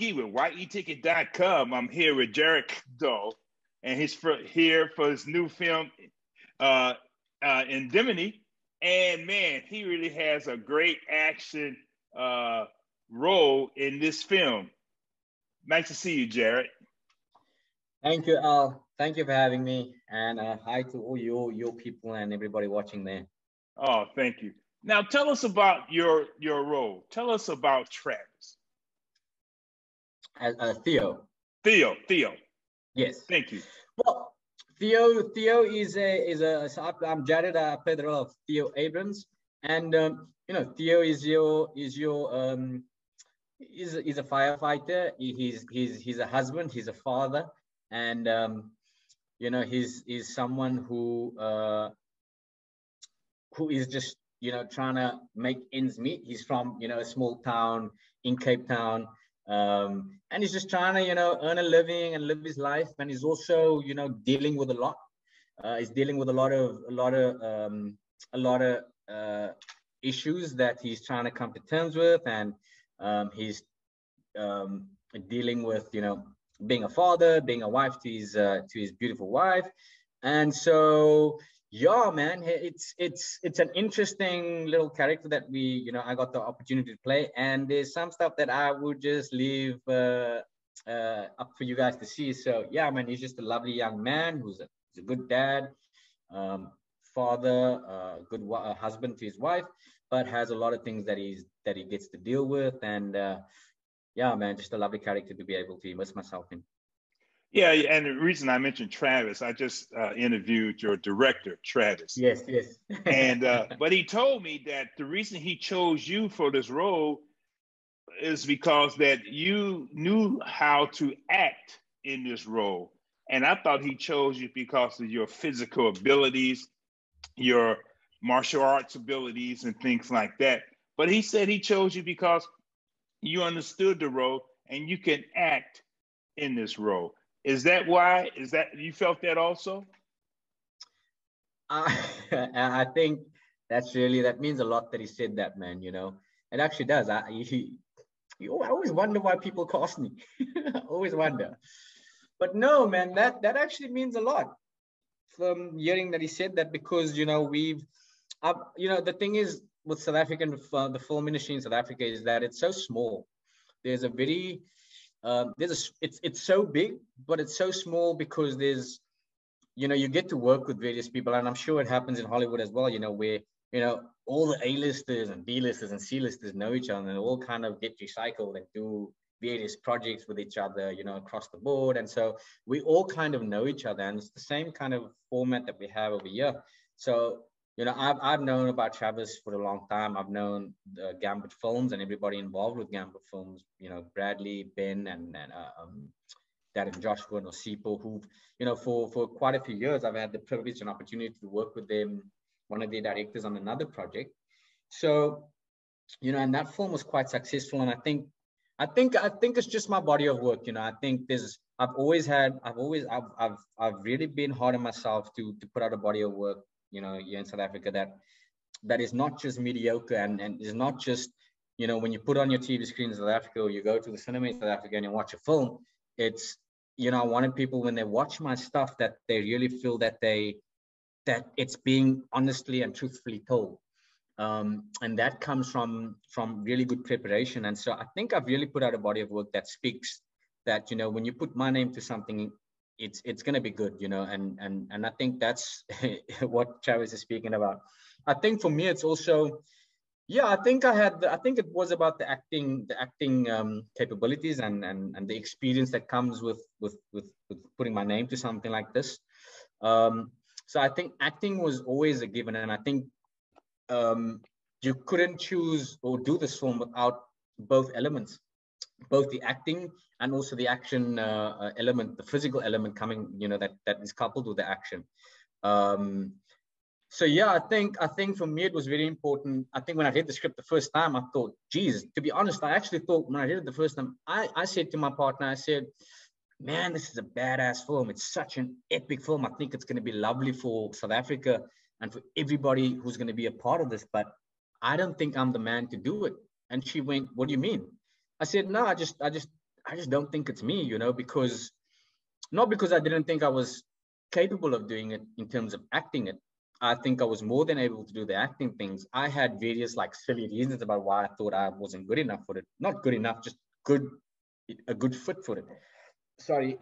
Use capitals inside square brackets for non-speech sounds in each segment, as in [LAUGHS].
McGee with YETicket.com. I'm here with Jarrid Doe, and he's for, here for his new film, uh, uh, Indemnity. And man, he really has a great action uh, role in this film. Nice to see you, Jarrid. Thank you, Al. Thank you for having me. And uh, hi to all your, your people and everybody watching there. Oh, thank you. Now tell us about your your role. Tell us about Travis. Uh, uh, Theo. Theo. Theo. Yes. Thank you. Well, Theo. Theo is a is a. So I'm Jarrid. I the role of Theo Abrams, and um, you know Theo is your is your um, he's a, he's a firefighter. He, he's he's he's a husband. He's a father, and um, you know he's he's someone who uh, who is just you know, trying to make ends meet. He's from, you know, a small town in Cape Town. Um, and he's just trying to, you know, earn a living and live his life. And he's also, you know, dealing with a lot. Uh, he's dealing with a lot of, a lot of, um, a lot of uh, issues that he's trying to come to terms with. And um, he's um, dealing with, you know, being a father, being a wife to his, uh, to his beautiful wife. And so yeah man it's it's it's an interesting little character that we you know i got the opportunity to play and there's some stuff that i would just leave uh, uh, up for you guys to see. So yeah man he's just a lovely young man who's a, a good dad um, father uh, good uh, husband to his wife but has a lot of things that he's that he gets to deal with and uh, yeah man just a lovely character to be able to immerse myself in yeah, and the reason I mentioned Travis, I just uh, interviewed your director, Travis. Yes, yes. [LAUGHS] and uh, but he told me that the reason he chose you for this role is because that you knew how to act in this role, and I thought he chose you because of your physical abilities, your martial arts abilities, and things like that. But he said he chose you because you understood the role and you can act in this role. Is that why? Is that you felt that also? [LAUGHS] I I think that's really that means a lot that he said that, man. You know, it actually does. I [LAUGHS] he, you, I always wonder why people cast me. [LAUGHS] Always wonder, but no, man, that that actually means a lot. From hearing that he said that, because you know we've, uh, you know, the thing is with South African uh, the film industry in South Africa is that it's so small. There's a very um, there's a, it's it's so big, but it's so small because there's, you know, you get to work with various people, and I'm sure it happens in Hollywood as well. You know, where you know all the A-listers and B-listers and C-listers know each other, and all kind of get recycled and do various projects with each other, you know, across the board. And so we all kind of know each other, and it's the same kind of format that we have over here. So you know, I've, I've known about Travis for a long time. I've known the Gambit Films and everybody involved with Gambit Films, you know, Bradley, Ben, and, and uh, um, Darren Joshua and Osipo, who've, you know, for, for quite a few years, I've had the privilege and opportunity to work with them, one of their directors on another project. So, you know, and that film was quite successful. And I think, I think, I think it's just my body of work. You know, I think there's, I've always had, I've always, I've, I've, I've really been hard on myself to, to put out a body of work you know here in South Africa that that is not just mediocre and, and is not just you know when you put on your TV screen in South Africa or you go to the cinema in South Africa and you watch a film, it's you know I wanted people when they watch my stuff that they really feel that they that it's being honestly and truthfully told. Um, and that comes from from really good preparation. And so I think I've really put out a body of work that speaks that you know when you put my name to something, it's it's going to be good you know and and and i think that's [LAUGHS] what travis is speaking about. I think for me it's also yeah i think i had i think it was about the acting the acting um, capabilities and, and and the experience that comes with with with, with putting my name to something like this. Um, so i think acting was always a given and i think um, you couldn't choose or do this film without both elements both the acting and also the action uh, uh, element, the physical element coming, you know, that that is coupled with the action. Um, so yeah, I think I think for me it was very important. I think when I read the script the first time, I thought, geez, to be honest, I actually thought when I read it the first time, I, I said to my partner, I said, man, this is a badass film. It's such an epic film. I think it's going to be lovely for South Africa and for everybody who's going to be a part of this. But I don't think I'm the man to do it. And she went, what do you mean? I said, no, I just, I just, I just don't think it's me, you know, because not because I didn't think I was capable of doing it in terms of acting it. I think I was more than able to do the acting things. I had various like silly reasons about why I thought I wasn't good enough for it. Not good enough, just good, a good fit for it. Sorry.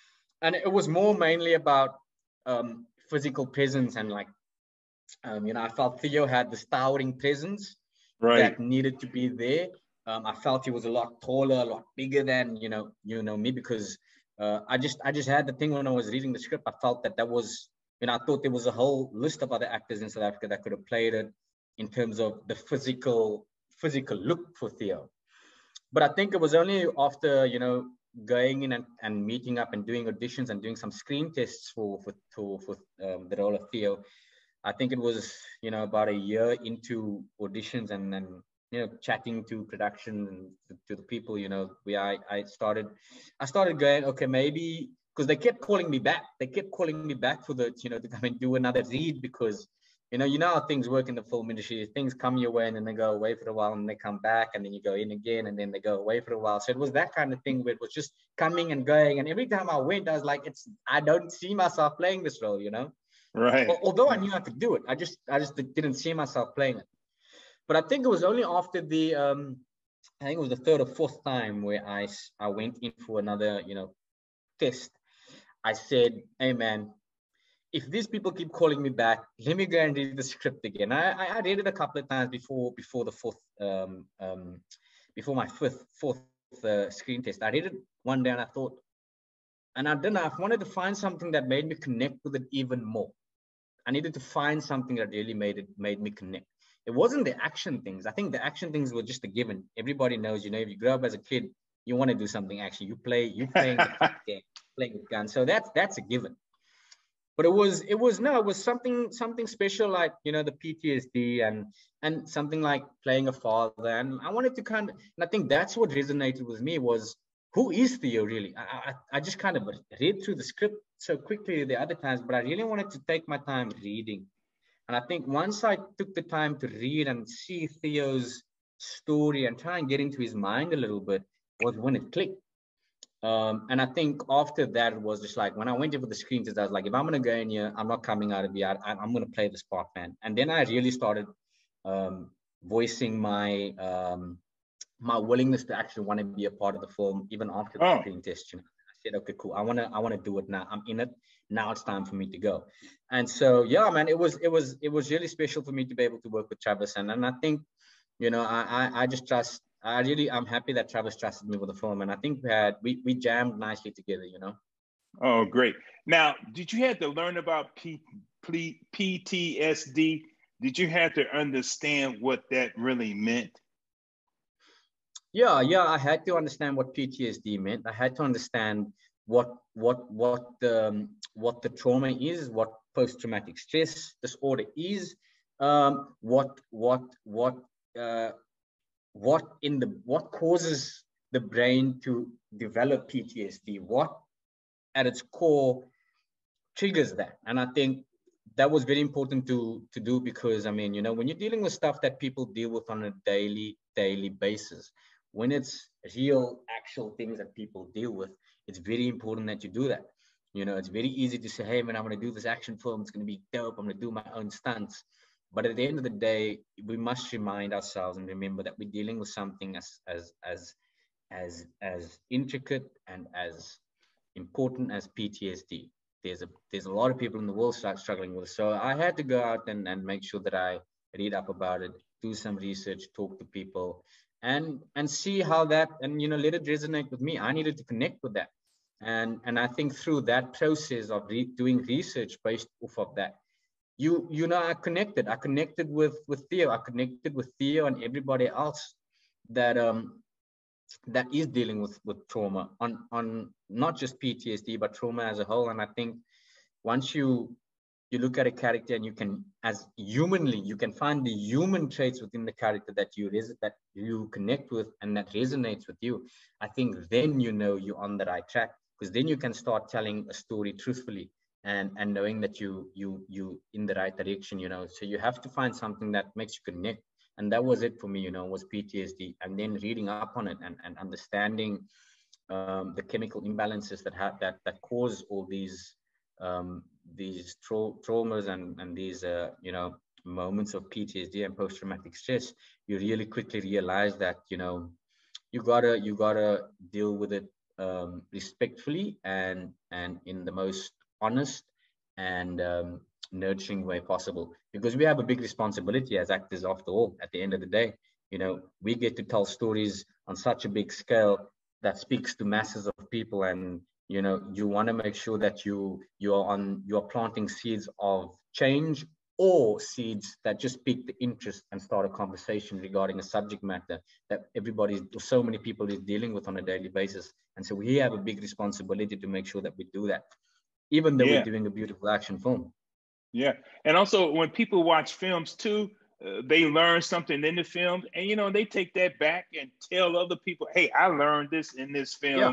[LAUGHS] and it was more mainly about um, physical presence and like, um, you know, I felt Theo had the towering presence right. that needed to be there. Um, I felt he was a lot taller, a lot bigger than you know, you know me because uh, I just I just had the thing when I was reading the script. I felt that that was you know I thought there was a whole list of other actors in South Africa that could have played it in terms of the physical physical look for Theo. But I think it was only after you know going in and, and meeting up and doing auditions and doing some screen tests for for for, for um, the role of Theo. I think it was you know about a year into auditions and and you know chatting to production and to, the people you know we I, I started I started going okay maybe because they kept calling me back they kept calling me back for the you know to come and do another read because you know, you know how things work in the film industry. Things come your way and then they go away for a while and they come back and then you go in again and then they go away for a while. So it was that kind of thing where it was just coming and going. And every time I went, I was like, it's I don't see myself playing this role, you know? Right. Although I knew I could do it. I just I just didn't see myself playing it. But I think it was only after the um I think it was the third or fourth time where I I went in for another, you know, test. I said, hey man, if these people keep calling me back, let me go and read the script again. I, I read it a couple of times before before the fourth um, um, before my fifth fourth uh, screen test. I read it one day and I thought, and I didn't. I wanted to find something that made me connect with it even more. I needed to find something that really made it made me connect. It wasn't the action things. I think the action things were just a given. Everybody knows, you know, if you grow up as a kid, you want to do something actually. You play, you playing the [LAUGHS] game, playing with guns. So that's that's a given but it was it was no it was something something special like you know the ptsd and and something like playing a father and i wanted to kind of and i think that's what resonated with me was who is theo really i i, I just kind of read through the script so quickly the other times but i really wanted to take my time reading and i think once i took the time to read and see theo's story and try and get into his mind a little bit was when it clicked um, and I think after that, was just like when I went in for the screen test, I was like, if I'm going to go in here, I'm not coming out of here. I, am going to play this part, man. And then I really started um, voicing my um, my willingness to actually want to be a part of the film, even after the oh. screen test. You know, Said, okay, cool. I want to I want to do it now. I'm in it. Now it's time for me to go. And so, yeah, man, it was it was it was really special for me to be able to work with Travis. And and I think, you know, I I, I just trust I really I'm happy that Travis trusted me with the film, and I think we had we we jammed nicely together. You know. Oh, great! Now, did you have to learn about P, P, PTSD? Did you have to understand what that really meant? Yeah, yeah, I had to understand what PTSD meant. I had to understand what what what the um, what the trauma is, what post traumatic stress disorder is, um, what what what uh, what in the what causes the brain to develop PTSD? What at its core triggers that? And I think that was very important to to do because I mean, you know, when you're dealing with stuff that people deal with on a daily daily basis, when it's real actual things that people deal with, it's very important that you do that. You know, it's very easy to say, hey man, I'm gonna do this action film, it's gonna be dope, I'm gonna do my own stunts. But at the end of the day, we must remind ourselves and remember that we're dealing with something as as as as as intricate and as important as PTSD. There's a there's a lot of people in the world start struggling with. It. So I had to go out and, and make sure that I read up about it, do some research, talk to people, and and see how that and you know let it resonate with me. I needed to connect with that, and and I think through that process of re- doing research based off of that, you you know I connected. I connected with with Theo. I connected with Theo and everybody else that um that is dealing with with trauma on on not just PTSD but trauma as a whole. And I think once you you look at a character and you can as humanly you can find the human traits within the character that you res- that you connect with and that resonates with you. I think then you know you're on the right track because then you can start telling a story truthfully and and knowing that you you you in the right direction you know. So you have to find something that makes you connect. And that was it for me you know was ptsd and then reading up on it and, and understanding um, the chemical imbalances that have that that cause all these um, these tra- traumas and and these uh, you know moments of PTSD and post-traumatic stress, you really quickly realize that you know you gotta you gotta deal with it um, respectfully and and in the most honest and um, nurturing way possible. Because we have a big responsibility as actors after all at the end of the day. You know we get to tell stories on such a big scale that speaks to masses of people and you know you want to make sure that you you're on you're planting seeds of change or seeds that just pique the interest and start a conversation regarding a subject matter that everybody so many people is dealing with on a daily basis and so we have a big responsibility to make sure that we do that even though yeah. we're doing a beautiful action film yeah and also when people watch films too uh, they learn something in the film and you know they take that back and tell other people hey i learned this in this film yeah.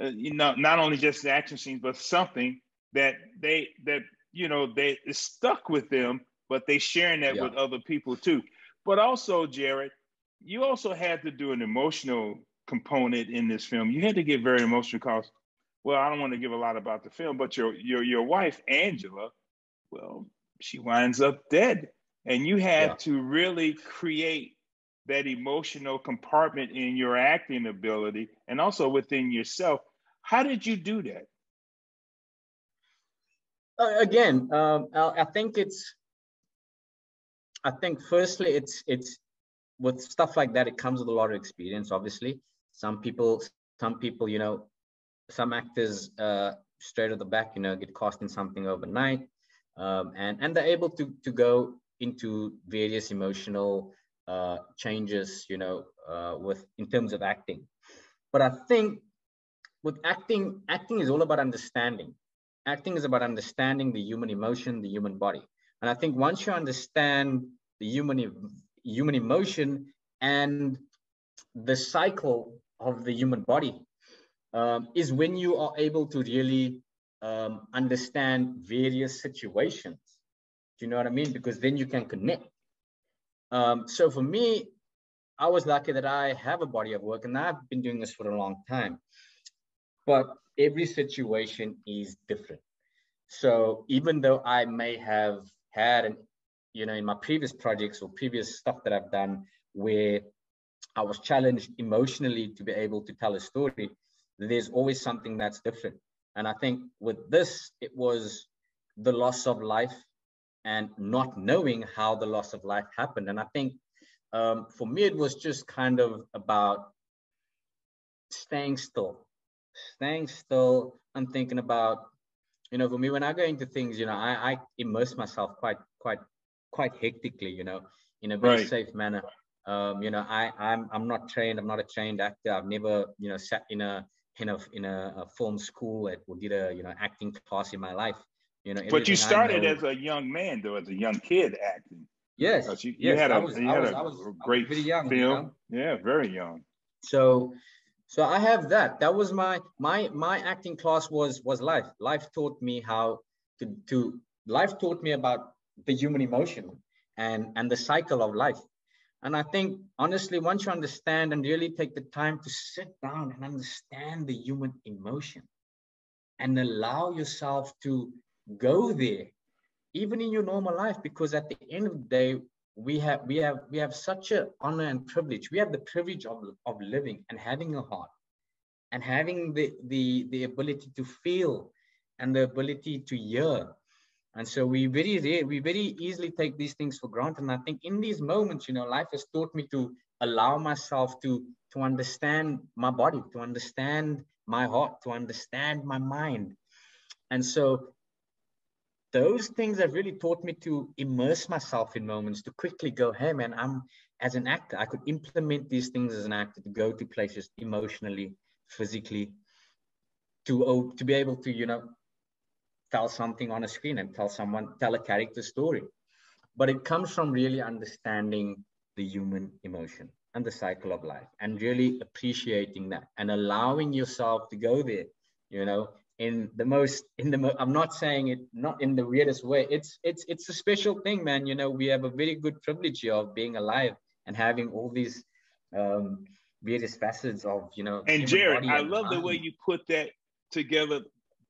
Uh, you know not only just the action scenes but something that they that you know they stuck with them but they sharing that yeah. with other people too but also jarrid you also had to do an emotional component in this film you had to get very emotional because well i don't want to give a lot about the film but your your your wife angela well she winds up dead and you had yeah. to really create that emotional compartment in your acting ability and also within yourself how did you do that uh, again, um, I, I think it's. I think firstly, it's it's with stuff like that. It comes with a lot of experience. Obviously, some people, some people, you know, some actors uh, straight at the back, you know, get cast in something overnight, um, and and they're able to to go into various emotional uh, changes, you know, uh, with in terms of acting. But I think with acting, acting is all about understanding acting is about understanding the human emotion, the human body. And I think once you understand the human, human emotion and the cycle of the human body, um, is when you are able to really um, understand various situations. Do you know what I mean? Because then you can connect. Um, so for me, I was lucky that I have a body of work and I've been doing this for a long time. But every situation is different. So even though I may have had an, you know, in my previous projects or previous stuff that I've done where I was challenged emotionally to be able to tell a story, there's always something that's different. And I think with this, it was the loss of life and not knowing how the loss of life happened. And I think um, for me, it was just kind of about staying still, staying still and thinking about, you know, for me, when I go into things, you know, I, I immerse myself quite, quite, quite hectically, you know, in a very right. safe manner. Um, you know, I, I'm, I'm not trained. I'm not a trained actor. I've never, you know, sat in a, in a, in a, a film school at, or did a, you know, acting class in my life. You know, but you started know, as a young man, though, as a young kid acting. Yes, you, you yes, had a, was, you had was, a was, great young, film. You know? Yeah, very young. So so i have that. That was my my my acting class was was life. Life taught me how to to life taught me about the human emotion and and the cycle of life. And i think honestly once you understand and really take the time to sit down and understand the human emotion and allow yourself to go there even in your normal life because at the end of the day we have we have we have such a honor and privilege. We have the privilege of, of living and having a heart and having the the the ability to feel and the ability to hear. And so we very we very easily take these things for granted. And i think in these moments you know life has taught me to allow myself to to understand my body to understand my heart to understand my mind. And so those things have really taught me to immerse myself in moments to quickly go hey man i'm as an actor i could implement these things as an actor to go to places emotionally physically to to be able to you know tell something on a screen and tell someone tell a character story. But it comes from really understanding the human emotion and the cycle of life and really appreciating that and allowing yourself to go there you know in the most in the mo- i'm not saying it not in the weirdest way it's it's it's a special thing man you know we have a very good privilege here of being alive and having all these um, weirdest facets of you know. And Jarrid, I love mind. the way you put that together.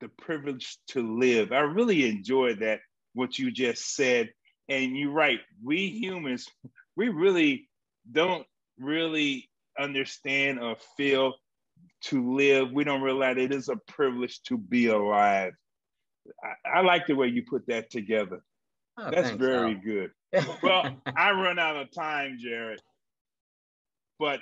The privilege to live. I really enjoy that what you just said. And you're right. We humans, we really don't really understand or feel to live. We don't realize it is a privilege to be alive. I, I like the way you put that together. Oh, That's very Al. good. [LAUGHS] well, I run out of time, Jarrid. But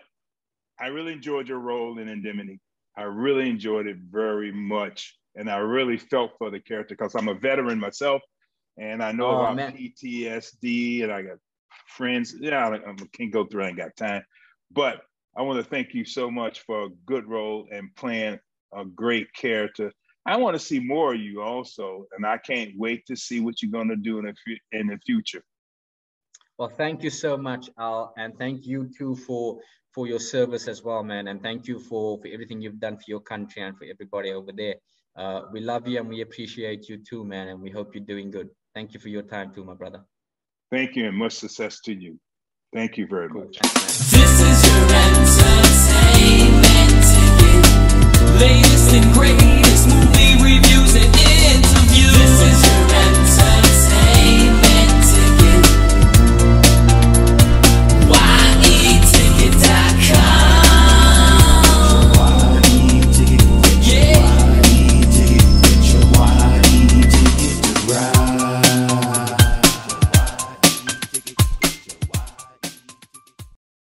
I really enjoyed your role in Indemnity. I really enjoyed it very much. And I really felt for the character because I'm a veteran myself and I know oh, about man. PTSD and I got friends. Yeah, I can't go through, I ain't got time. But I want to thank you so much for a good role and playing a great character. I want to see more of you also, and I can't wait to see what you're going to do in the, in the future. Well, thank you so much, Al, and thank you too for for your service as well, man. And thank you for for everything you've done for your country and for everybody over there. Uh, we love you and we appreciate you too, man. And we hope you're doing good. Thank you for your time too, my brother. Thank you, and much success to you. Thank you very cool. much. This Latest and greatest movie reviews and interviews. This is